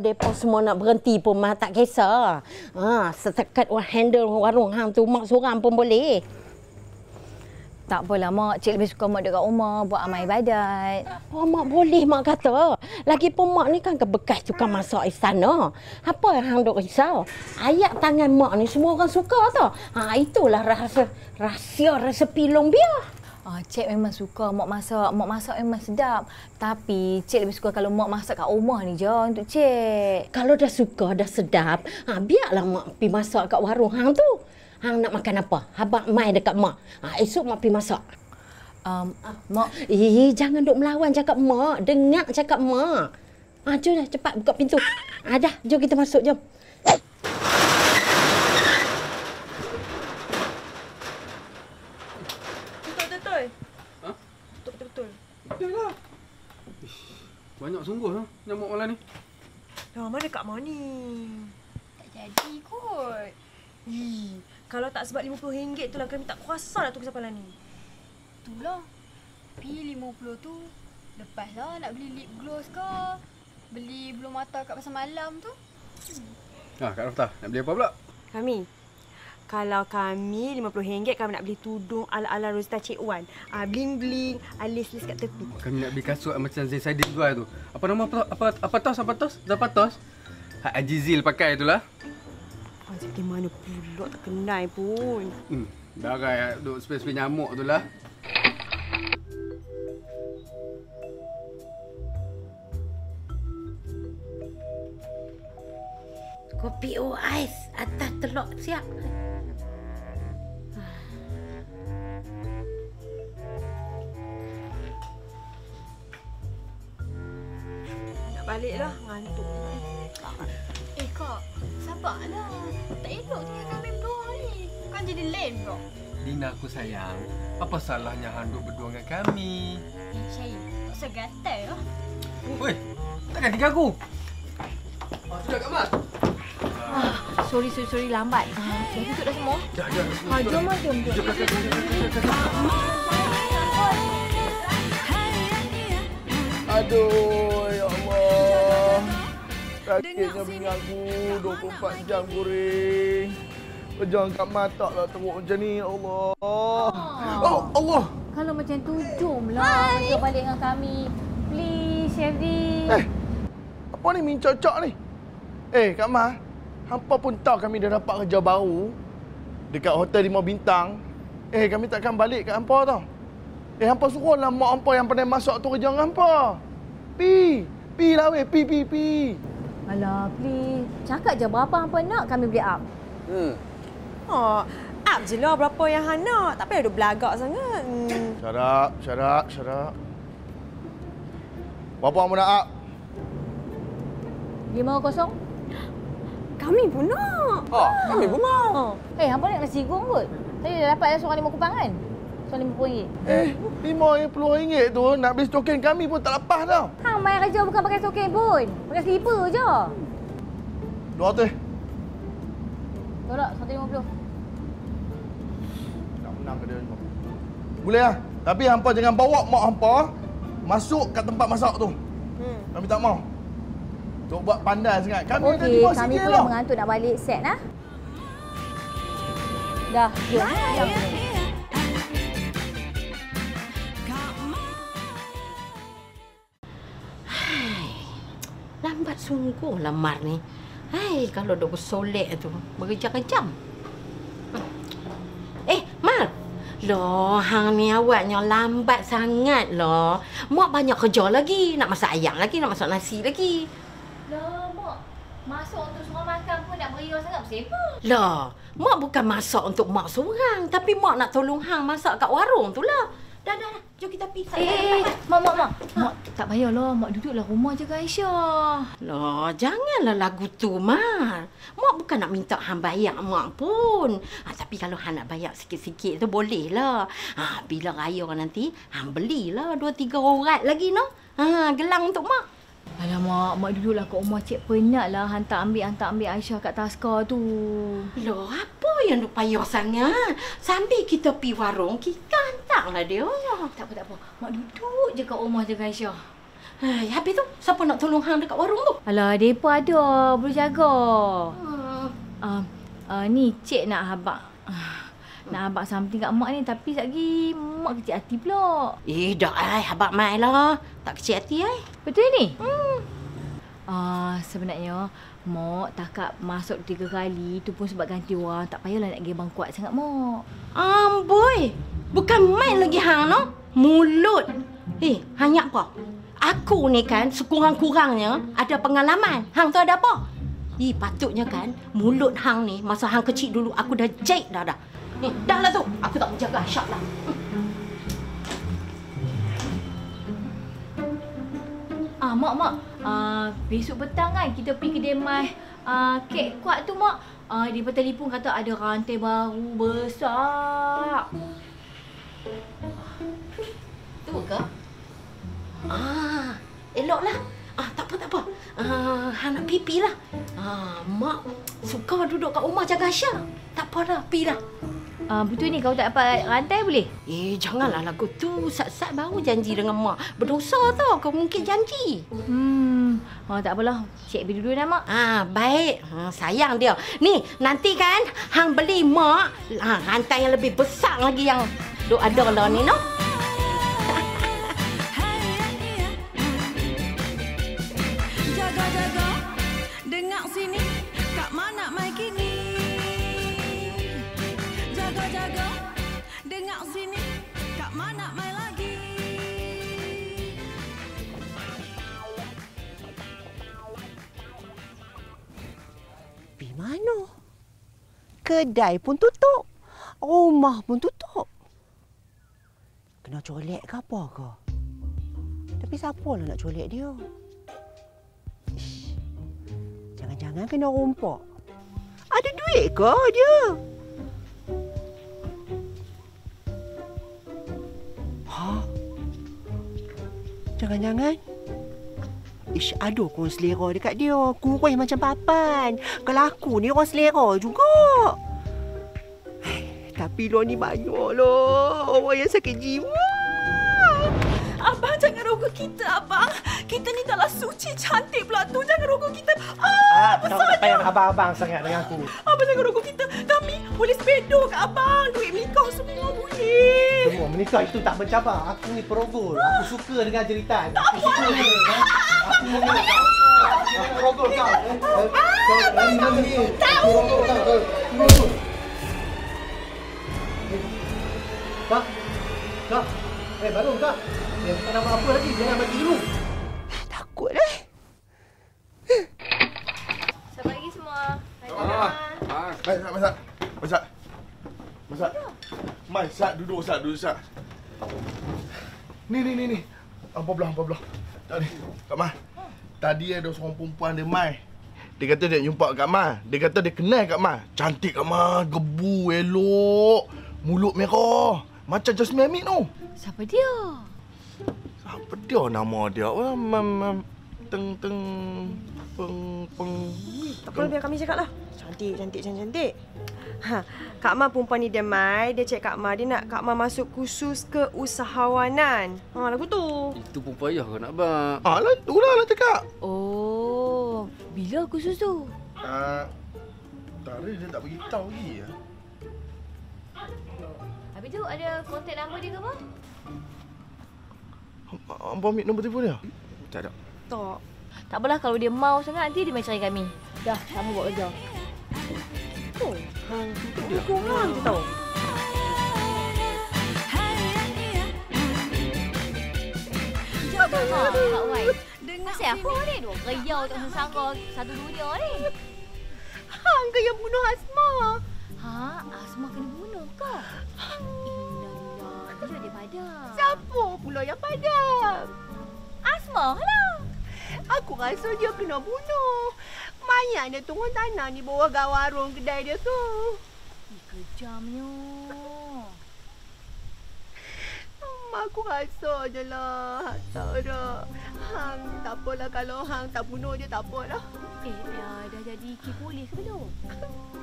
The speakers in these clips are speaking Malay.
depa semua nak berhenti pun mak tak kisah. Ha, setakat wa handle warung hang tu mak seorang pun boleh. Tak apalah mak, cik lebih suka mak dekat rumah buat amal ibadat. Oh, mak boleh mak kata. Lagipun mak ni kan kebekas tukang masak istana. Apa yang hang duk risau? Ayak tangan mak ni semua orang suka tau. Ha, itulah rahsia, rahsia resepi lumbia. Ah, cik memang suka mak masak. Mak masak memang sedap. Tapi cik lebih suka kalau mak masak kat rumah ni je untuk cik. Kalau dah suka, dah sedap, ha, biarlah mak pergi masak kat warung hang tu. Hang nak makan apa? Habak mai dekat mak. Ha, esok mak pergi masak. Um, mak, Eh, jangan duk melawan cakap mak. Dengar cakap mak. Ha, jom dah cepat buka pintu. Ha, dah, jom kita masuk, jom. Lah. Ish, banyak sungguh ha, nyamuk malam ni. Dah mana Kak Mak ni? Tak jadi kot. Ih, kalau tak sebab RM50 tu lah kami tak kuasa nak tunggu sampai lah ni. Itulah. P50 tu. Lepas lah nak beli lip gloss ke. Beli bulu mata kat pasar malam tu. Ha, Kak Raftah, nak beli apa pula? Kami. Kalau kami RM50 kami nak beli tudung ala-ala Rosita Cik Wan. Ah, bling-bling, alis-alis kat tepi. Kami nak beli kasut macam Zain Saidin jual tu. Apa nama apa apa apa tos apa tos? Apa tos? Hak Haji Zil pakai tu lah. Ah, jadi mana pula tak kenal pun. Hmm, darai duk spray-spray nyamuk tu lah. Kopi o ais atas telok siap. Balik lah, ngantuk. Eh kak, sabarlah. Tak elok tinggal kami berdua ni. Kan jadi lame kau. Dina aku sayang. Apa salahnya hang duk berdua dengan kami? Eh Syahid, tak usah gatal lah. Woi, takkan tinggal aku. Ah, sudah Kak Mat. sorry, sorry, sorry lambat. Ah, dah tutup dah semua? Dah, dah. Ha, jom lah, jom, jom. Aduh, ya. Sakitnya minyak aku 24 jam goreng. Jangan kat mata lah teruk macam ni, ya Allah. Oh, Allah. Kalau macam tu, jomlah. Jom balik dengan kami. Please, Sherry. Eh, apa ni min cocok ni? Eh, Kak Ma, hampa pun tahu kami dah dapat kerja baru dekat hotel lima bintang. Eh, kami takkan balik kat hampa tau. Eh, hampa suruhlah mak hampa yang pandai masak tu kerja dengan hampa. Pi, pi lah weh, pi, pi, pi. Alah, please. Cakap je berapa hampa nak, kami beli up. Hmm. Oh, up je lah berapa yang Han nak. Tak payah duk belagak sangat. Hmm. Syarak, syarak, syarak. Berapa kamu nak up? Lima kosong? Kami pun nak. Ah, kami pun mau. Oh. Eh, hampa nak nasi goreng kot. Tadi dah dapat dah seorang lima kupang kan? Seorang lima puluh ringgit. Eh, lima puluh ringgit tu nak beli stokin kami pun tak lepas tau. Hang bayar kerja bukan pakai token pun. Pakai slipper je. Dua ratus. Tolak, satu lima puluh. Tak menang ke dia ni. Boleh lah. Tapi hampa jangan bawa mak hampa masuk kat tempat masak tu. Hmm. Kami tak mau. Tok buat pandai sangat. Kami dah Okey, dibawa kami pun lah. mengantuk nak balik set nah. Dah, jom. Jom. Sungguh lah Mar ni. Hai, kalau duk bersolek tu, berkejam-kejam. Eh, Mar. Loh, hang ni awaknya lambat sangat loh. Mak banyak kerja lagi. Nak masak ayam lagi, nak masak nasi lagi. Lah, mak. Masuk untuk seorang makan pun nak beria sangat bersepah. Lah, mak bukan masak untuk mak seorang. Tapi mak nak tolong hang masak kat warung tu lah. Dah, dah, dah. Jom kita pergi. Eh, eh, eh, mak, mak, mak. Mak, tak payahlah. Mak duduklah rumah jaga Aisyah. Loh, janganlah lagu tu, Mak. Mak bukan nak minta hang bayar mak pun. Ha, tapi kalau hang nak bayar sikit-sikit tu bolehlah. Ha, bila raya nanti, hang belilah dua tiga urat lagi, no? Ha, gelang untuk mak. Alamak, mak duduklah kat rumah cik penat lah hantar ambil hantar ambil Aisyah kat taska tu. Loh, apa yang duk payah sangat? Sambil kita pi warung, kita hantarlah dia. Tak apa, tak apa. Mak duduk je kat rumah jaga Aisyah. Hai, habis tu, siapa nak tolong hang dekat warung tu? Alah, mereka ada. Boleh jaga. Hmm. Uh, uh, ni cik nak habak. Uh, nak habak something kat mak ni. Tapi sekejap lagi mak kecil hati pula. Eh, dah ai, habak mai lah. Tak kecil hati ai. Betul ni? Hmm. Uh, sebenarnya, Mak takap masuk tiga kali tu pun sebab ganti orang. Tak payahlah nak gebang kuat sangat, Mak. Amboi, bukan main lagi hang no. Mulut. Eh, ingat apa? Aku ni kan sekurang-kurangnya ada pengalaman. Hang tu ada apa? Eh, patutnya kan mulut hang ni masa hang kecil dulu aku dah jahit dah dah. Ni, dah lah tu. Aku tak menjaga Aisyah lah. Ah, Mak, Mak. Ah, besok petang kan kita pergi kedai mai ah, kek kuat tu, Mak. Ah, dia telefon kata ada rantai baru besar. Tu ke? Ah, eloklah. Ah, tak apa, tak apa. Ah, hang nak pipi lah. Ah, mak suka duduk kat rumah jaga Aisyah. Tak apalah, pi lah. Ah, betul ni kau tak dapat rantai boleh? Eh, janganlah lagu tu. Sat-sat baru janji dengan mak. Berdosa tau kau mungkin janji. Hmm, ah, tak apalah. Cik pergi dulu dah, Mak. Ah, baik. Ha, sayang dia. Ni, nanti kan hang beli mak ha, hantar yang lebih besar lagi yang duk ada lah ni, no? Jaga-jaga Dengar sini Kak Ma nak mai kini Jaga-jaga Dengar sini Kak Ma nak mai lagi Pergi mana? Kedai pun tutup. Rumah pun tutup. Kena colek ke apa ke? Tapi siapa lah nak colek dia? Jangan-jangan kena rompak. Ada duit ke dia? Ha? Jangan-jangan Ish, ada kau selera dekat dia. Kurus macam papan. Kalau aku ni orang selera juga. Tapi lo ni banyak lah. Orang yang sakit jiwa. Abang kita abang Kita ni dalam suci cantik pula tu Jangan rogol kita Ah, kau tak payah abang-abang sangat dengan aku. Abang jangan rogol kita Kami boleh sepeda kat abang Duit menikah semua boleh Semua menikah itu tak mencabar. Aku ni perogol. Aku suka dengan jeritan. Aku suka dengan Aku ni Aku perogol kau. eh. Kau lari mana ni? Aku perogol kau. Kau perogol. Eh, Kak? Kak? Eh, bangun kak. Tak nak buat apa lagi. Jangan mati dulu. Takut eh. Selamat pagi semua. Ah, ah. Masak, masak. Masak. Masak. Mai, Sat duduk, Sat duduk, Sat. Ni, ni, ni, ni. Apa belah, apa belah. Tak ni. Kak Mai. Tadi ada seorang perempuan dia Mai. Dia kata dia jumpa Kak Mai. Dia kata dia kenal Kak Mai. Cantik Kak Mai. Gebu, elok. Mulut merah. Macam Jasmine Amit tu. Siapa dia? Apa dia nama dia? Oh, mam, mam. Teng, teng. Peng, peng. Tak apa, biar kami cakap lah. Cantik, cantik, cantik, cantik. Ha, Kak Ma perempuan ni demai. Dia cakap Kak Ma, dia nak Kak Ma masuk kursus keusahawanan. Ha, lagu tu. Itu pun payah kau nak bang. Ah, lah, tu lah nak cakap. Oh, bila kursus tu? Ah, tarikh dia tak beritahu lagi ya. Habis tu ada kontak nombor dia ke apa? Apa ambil nombor telefon dia? Tak ada. Tak. Tak apalah kalau dia mau sangat nanti dia mai cari kami. Dah, kamu buat kerja. Oh, ha, itu korang je tau. Ha, Kak Wai. Dengar apa ni? Dua riau tak sangka satu dunia ni. Hang yang bunuh Asma? Ha, Asma kena bunuh ke? Dia daripada. Siapa pula yang padam? Asma lah. Aku rasa dia kena bunuh. Mayat dia turun tanah di bawah gang warung kedai dia tu. Ih, kejamnya. Hmm, aku rasa je lah. Tak ada. Hang tak apalah kalau Hang tak bunuh dia tak apalah. Eh, dah, dah jadi ki polis ke belum?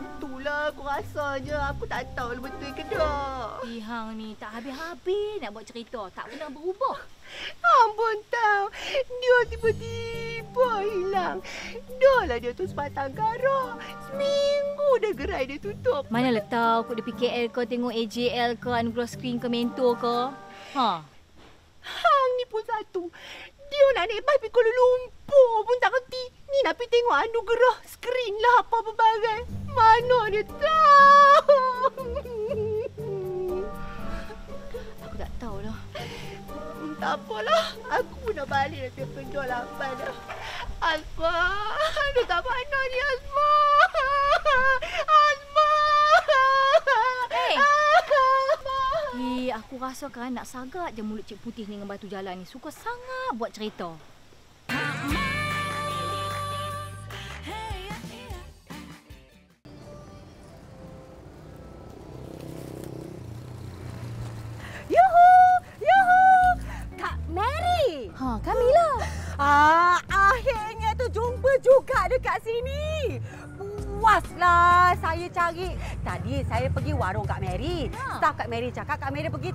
Itulah aku rasa je. Aku tak tahu lah betul ke tak. Eh, hang ni tak habis-habis nak buat cerita. Tak pernah berubah. Hang pun tahu. Dia tiba-tiba hilang. Dah lah dia tu sebatang kara. Seminggu dah gerai dia tutup. Mana letak aku di PKL ke tengok AJL ke Anugerah Screen ke Mentor ke? Ha. Hang ni pun satu. Dia nak naik bas pergi Kuala Lumpur pun tak kerti. Ni nak pergi tengok anugerah skrin lah apa-apa bagai. Mana dia tahu? Aku tak tahulah. Tak apalah. Aku dah balik dah terpenjol lambat dah. Asma. Aduh tak mana ni Asma. Aku rasa kan nak sagak je mulut Cik Putih ni dengan batu jalan ni. Suka sangat buat cerita. Yuhu! Yuhu! Kak Mary! Ha, Kamila. Ah, akhirnya tu jumpa juga dekat sini. Puaslah saya cari. Tadi saya pergi warung Kak Mary. Ha. Staff Kak Mary cakap Kak Mary pergi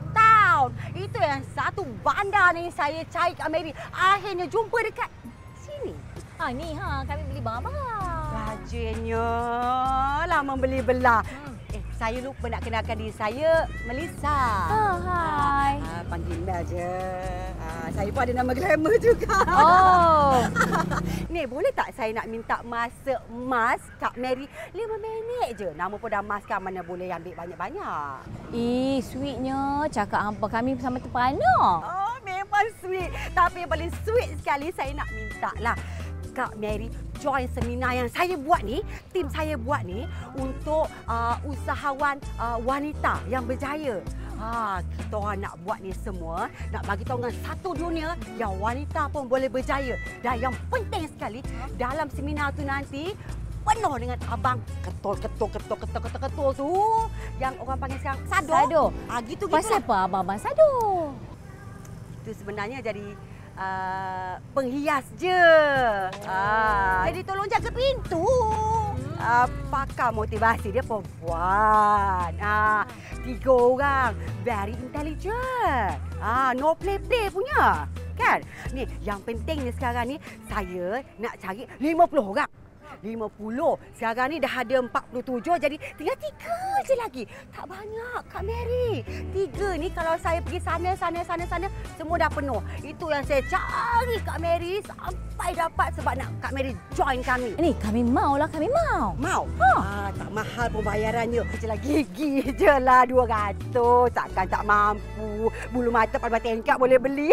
town. Itu yang satu bandar ni saya cari Kak Mary. Akhirnya jumpa dekat sini. Ha, ni ha, kami beli barang-barang. Rajinnya lah membeli belah. Hmm. Eh, saya lupa nak kenalkan diri saya, Melissa. Oh, hai. Ah, panggil Mel je. Saya pun ada nama glamour juga. Oh. Ni boleh tak saya nak minta masa mas Kak Mary 5 minit je. Nama pun dah mas kan mana boleh ambil banyak-banyak. Eh, sweetnya. Cakap hampa kami sama terpana. Oh, memang sweet. Tapi yang paling sweet sekali saya nak minta lah. Kak Mary join seminar yang saya buat ni, tim saya buat ni untuk uh, usahawan uh, wanita yang berjaya. Ha, kita orang nak buat ni semua, nak bagi tahu dengan satu dunia yang wanita pun boleh berjaya. Dan yang penting sekali, dalam seminar tu nanti, penuh dengan abang ketul ketul ketul ketul ketul ketul tu yang orang panggil sekarang sado. Sado. Ah gitu gitu. Pasal apa abang-abang sado? Itu sebenarnya jadi uh, penghias je. Ah, jadi tolong jaga pintu. Uh, pakar motivasi dia perempuan. Ah, tiga orang. Very intelligent. Ah, no play-play punya. Kan? Ni, yang penting ni sekarang ni, saya nak cari 50 orang. 50. Sekarang ni dah ada 47 jadi tinggal tiga je lagi. Tak banyak Kak Mary. Tiga ni kalau saya pergi sana sana sana sana semua dah penuh. Itu yang saya cari Kak Mary sampai dapat sebab nak Kak Mary join kami. Ni kami mau lah, kami mau. Mau? Ha. Ah, tak mahal pembayarannya. Je lah gigi je lah 200. Takkan tak mampu. Bulu mata pada tingkat boleh beli.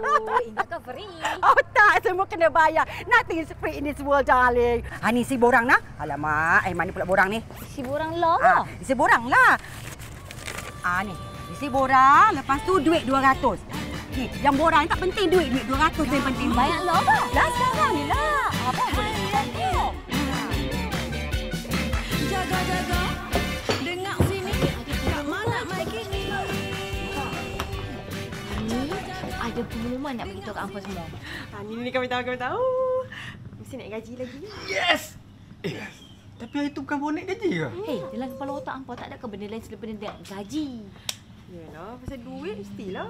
Oh, ingat ke free? Oh tak, semua kena bayar. Nothing is free in this world, darling. Ha ni si borang nah. Alamak, eh mana pula borang ni? Si borang lah. Ah, isi borang lah. Ah ni, isi borang, lepas tu duit 200. Ni, yang borang ni tak penting duit, duit 200 tu yang penting. Banyak lah apa? Lah sekarang ni lah. Apa boleh cantik? Jaga-jaga Dengar sini Kat mana mic ini Ni ada pengumuman nak beritahu kat hampa semua. Ha, ni ni kami tahu, kami tahu. Mesti naik gaji lagi. Yes! Eh, tapi hari tu bukan bonek gaji ke? Hei, dalam kepala otak hampa tak ada ke benda lain selain benda gaji? Yalah, pasal duit mestilah.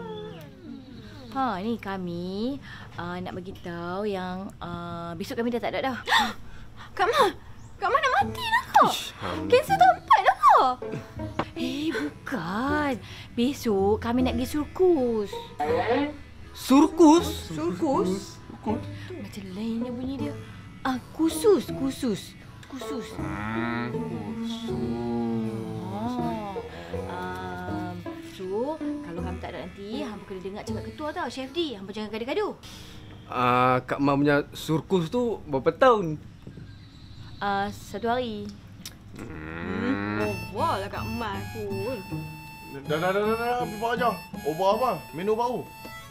Ha, ni kami uh, nak bagi tahu yang uh, besok kami dah tak ada dah. Kak Ma, Kak Ma nak mati dah kak. Kanser tempat dah kak. Eh, bukan. Besok kami nak pergi surkus. Surkus? Surkus? Surkus? Macam lainnya bunyi dia. Ah, khusus, khusus. Khusus. Oh. Um, so, kalau hampa tak ada nanti, hampa kena dengar cakap ketua tau, Chef D. Hampa jangan gaduh-gaduh. Ah, Kak Ma punya surkus tu berapa tahun? Uh, satu hari. Hmm. Oh, lah Kak Mas pun. Dah, dah, dah, dah, dah. Pergi aja. Ubah apa? Menu baru.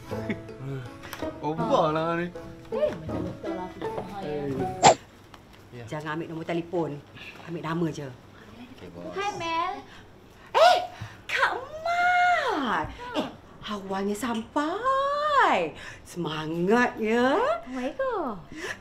Ubah lah ni. Jangan ambil nombor telefon. Ambil nama je. Hai Mel. Eh, Kak Mat. Eh, awalnya sampai. Semangat ya. Baik ke?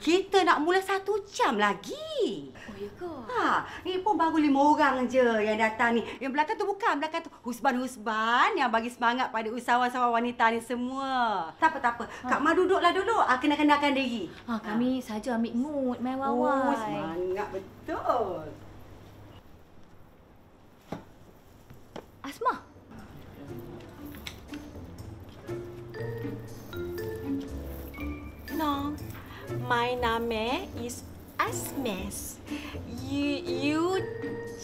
Kita nak mula satu jam lagi. Oh ya ke? Ha, ni pun baru lima orang je yang datang ni. Yang belakang tu bukan, belakang tu husban-husban yang bagi semangat pada usahawan-usahawan wanita ni semua. Tak apa, tak apa. Kak Ma duduklah dulu. Ah, kena kenalkan diri. Ha, kami saja ambil mood main Oh, wawai. semangat betul. Asma. My name is Asmes. You you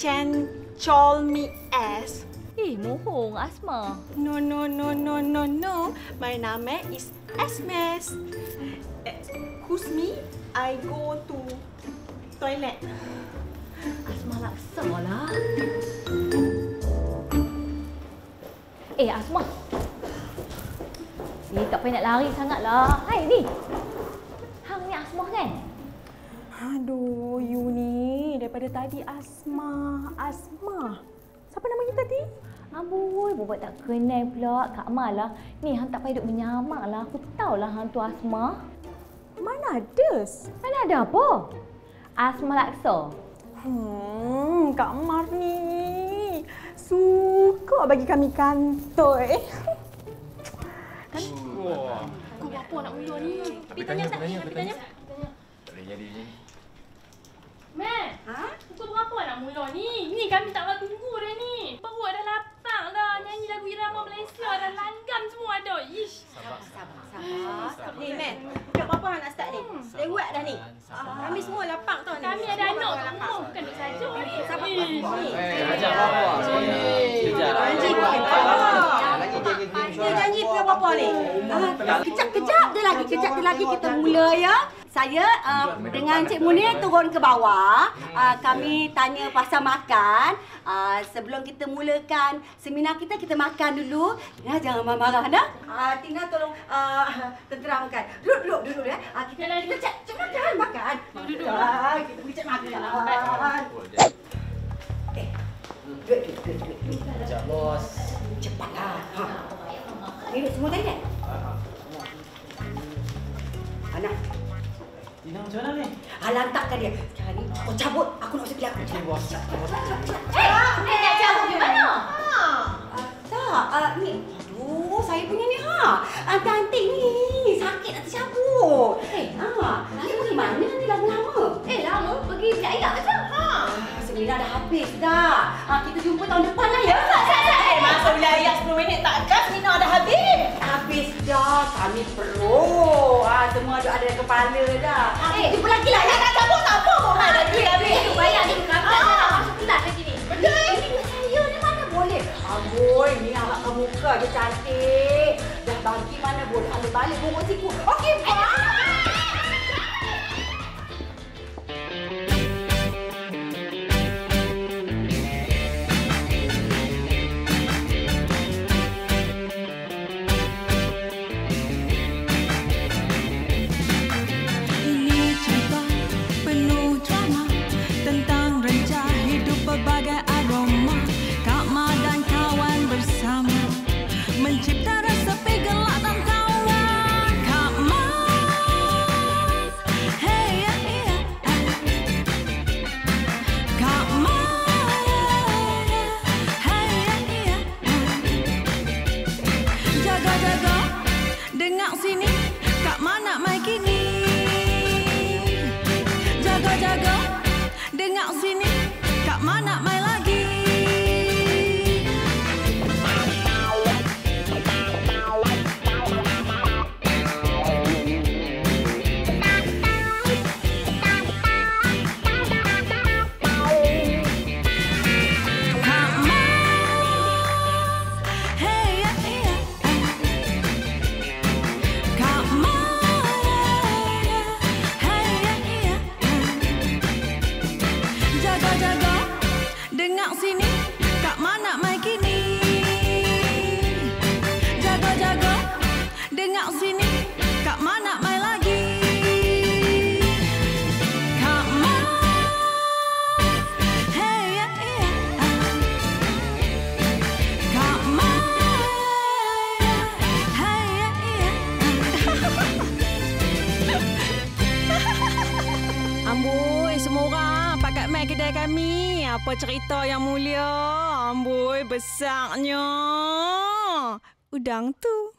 can call me as. Eh, mohong Asma. No no no no no no. My name is Asmes. Excuse me, I go to toilet. Asma laksa lah. Eh, Asma. Eh, tak payah nak lari sangat lah. Hai, ni. Hang ni Asma kan? Aduh, you ni daripada tadi Asma, Asma. Siapa nama you tadi? Amboi, buat tak kenal pula Kak Ma lah. Ni, hang tak payah duk menyamak lah. Aku tahulah hang tu Asma. Mana ada? Mana ada apa? Asma laksa. Hmm, Kak Mar ni suka bagi kami kantoi. Wah. Kau buat apa nak mula ni? Tapi tanya, aku tanya, aku tanya. Tak boleh jadi ni. Mat, Ha? pukul berapa nak mula ni? Ni kami tak nak tunggu dah ni. Perut dah lapang dah. Nyanyi lagu irama Malaysia dah langgam semua dah. Ish. Sabar, sabar. Ni, Nen. Pukul berapa nak start ni? Lewat dah ni. Kami semua lapang tau ni. Kami ada anak semua. Bukan duk saja ni. Sabar. Ajak apa? Janji Dia janji pukul berapa ni? Ah, Kejap-kejap dia lagi, kejap dia lagi kita mula ya. Saya uh, dengan Cik Munir turun ke bawah. Uh, kami tanya pasal makan. Uh, sebelum kita mulakan seminar kita, kita makan dulu. Ya, jangan marah-marah dah. Uh, Tina tolong uh, tenteramkan. Duduk, duduk, duduk ya. Uh, kita kita cek, cek makan, makan. Duduk, duduk. Kita pergi cek makan. Eh, duduk, duduk. Ajak bos. Cepatlah. Ha. Ni semua tadi kan? Anak, Tina macam mana ni? ah, lantakkan dia. Sekarang ni, kau cabut. Aku nak usah aku. Ni bos. Eh, eh nak cabut di mana? Ah, tak, ah, ni. Aduh, saya punya ni ha. Anting-anting ni. Sakit nak tercabut. Eh, Ha, ni pergi mana ni lama-lama? Eh, lama pergi beli air aja. Ha. Ah, seminar dah habis dah. Ah, kita jumpa tahun depan lah ya. Eh, masa wilayah 10 minit takkan seminar dah habis. Dah. Kami perlu. Ah, semua ada ada kepala dah. Ah, Eh, jumpa lagi lah. Tak cabut tak apa pun. Dah duit habis. Eh, bayar ni kami dah nak masuk kelas lagi ni. Betul. Ini duit saya ni mana boleh. Amboi, ni anak kamu muka je cantik. Dah bagi mana boleh ambil balik bungkus siku. Okey, bye. Cerita yang mulia? Amboi, besarnya. Udang tu.